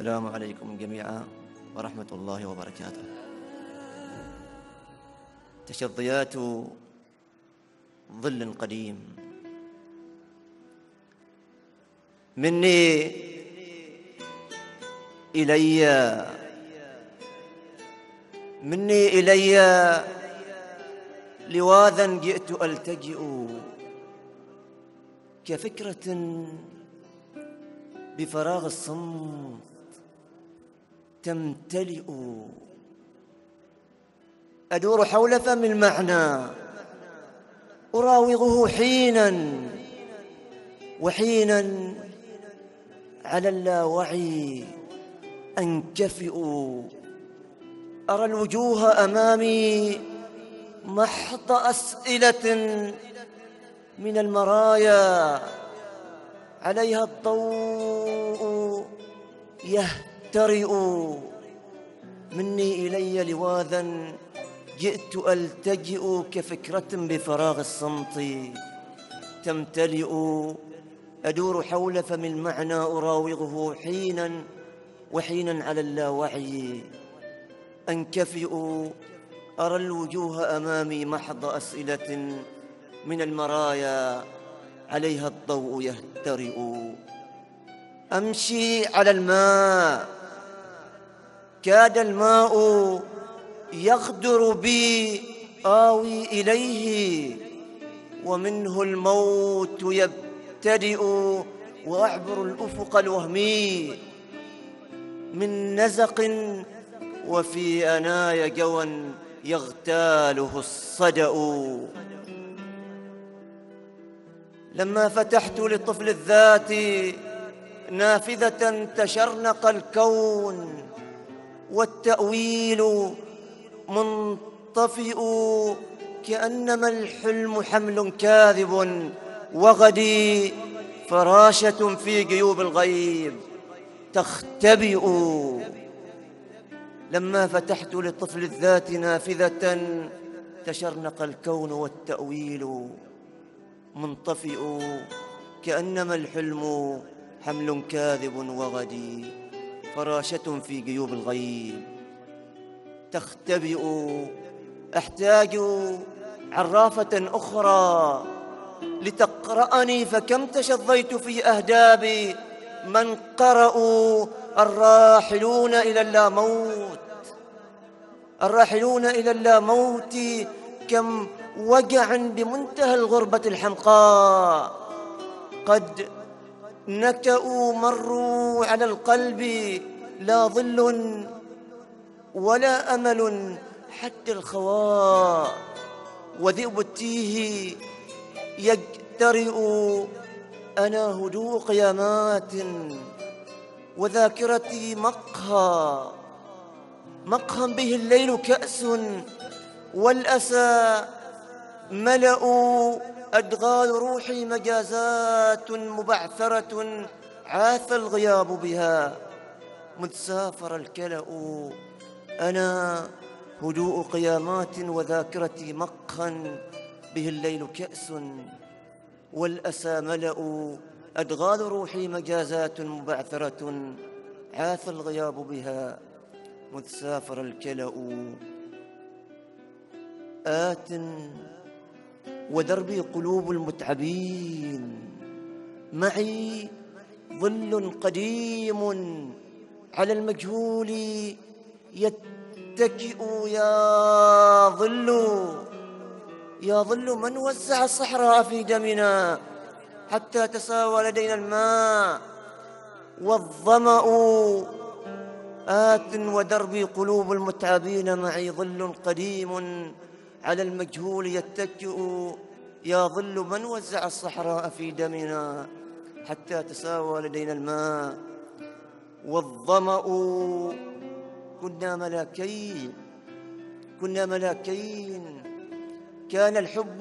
السلام عليكم جميعا ورحمة الله وبركاته. تشظيات ظل قديم. مني إلي مني إلي لواذا جئت ألتجئ كفكرة بفراغ الصمت. تمتلئ. أدور حول فم المعنى. أراوغه حينا. وحينا على اللاوعي أنكفئ. أرى الوجوه أمامي محض أسئلة من المرايا. عليها الضوء يهترئ مني إلي لواذا جئت ألتجئ كفكرة بفراغ الصمت. تمتلئ. أدور حول فم المعنى أراوغه حينا وحينا على اللاوعي. أنكفئ. أرى الوجوه أمامي محض أسئلة من المرايا. عليها الضوء يهترئ. أمشي على الماء. كاد الماء يغدر بي آوي إليه ومنه الموت يبتدئ وأعبر الأفق الوهمي. من نزق وفي أنايا جوى يغتاله الصدأ. لما فتحت لطفل الذات نافذة تشرنق الكون والتأويل منطفئ كأنما الحلم حمل كاذب وغدي فراشة في جيوب الغيب تختبئ. لما فتحت لطفل الذات نافذة تشرنق الكون والتأويل منطفئ كأنما الحلم حمل كاذب وغدي. فراشة في جيوب الغيب. تختبئ أحتاج عرافة أخرى. لتقرأني فكم تشظيت في أهداب من قرأوا الراحلون إلى اللاموت. الراحلون إلى اللاموت كم وجع بمنتهى الغربة الحمقاء قد نكأوا مروا على القلب لا ظل ولا أمل حتى الخواء وذئب التيه يجترئ أنا هدوء قيامات وذاكرتي مقهى. مقهى به الليل كأس والأسى ملأوا أدغال روحي مجازات مبعثرة عاث الغياب بها. مذ سافر الكلأ أنا هدوء قيامات وذاكرتي مقها به الليل كأس. والأسى ملأ أدغال روحي مجازات مبعثرة عاث الغياب بها. مذ سافر الكلأ. آت ودربي قلوب المتعبين. معي ظل قديم على المجهول يتكئ يا ظل. يا ظل من وزع الصحراء في دمنا حتى تساوى لدينا الماء والظمأ. آت ودربي قلوب المتعبين معي ظل قديم على المجهول يتكئ يا ظل من وزع الصحراء في دمنا حتى تساوى لدينا الماء والظمأ. كنا ملاكين كنا ملاكين. كان الحب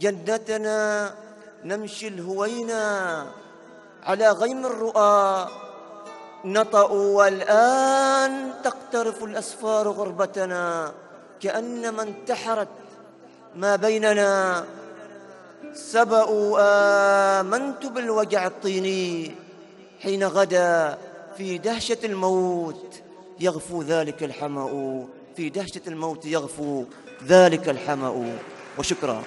جنتنا نمشي الهوينا على غيم الرؤى. نطأ والآن تقترف الأسفار غربتنا. كأنما انتحرت ما بيننا. سبأوا آمنت بالوجع الطيني حين غدا في دهشة الموت يغفو ذلك الحمأ. في دهشة الموت يغفو ذلك الحمأ. وشكرا.